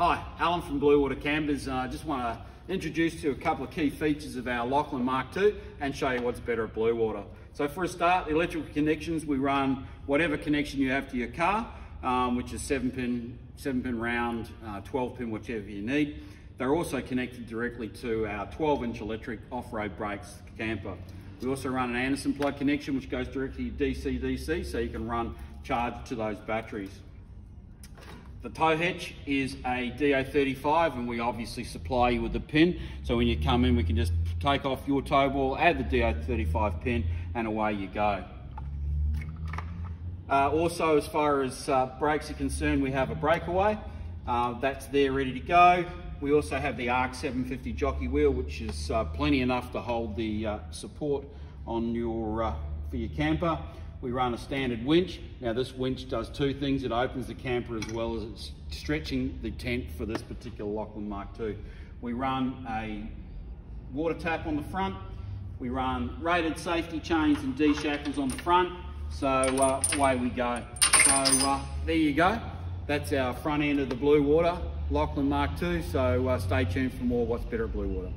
Hi, Alan from Bluewater Campers. I uh, just want to introduce you to a couple of key features of our Lachlan Mark II and show you what's better at Bluewater. So for a start, the electrical connections, we run whatever connection you have to your car, um, which is 7 pin, 7 pin round, uh, 12 pin, whichever you need. They're also connected directly to our 12 inch electric off-road brakes camper. We also run an Anderson plug connection which goes directly to DC-DC so you can run charge to those batteries. The tow hitch is a DO35 and we obviously supply you with the pin. So when you come in, we can just take off your tow ball, add the DO35 pin and away you go. Uh, also, as far as uh, brakes are concerned, we have a breakaway. Uh, that's there ready to go. We also have the ARC 750 jockey wheel, which is uh, plenty enough to hold the uh, support on your, uh, for your camper we run a standard winch. Now this winch does two things. It opens the camper as well as it's stretching the tent for this particular Lachlan Mark II. We run a water tap on the front. We run rated safety chains and D-shackles on the front. So uh, away we go. So uh, there you go. That's our front end of the Bluewater Lachlan Mark II. So uh, stay tuned for more What's Better at Bluewater.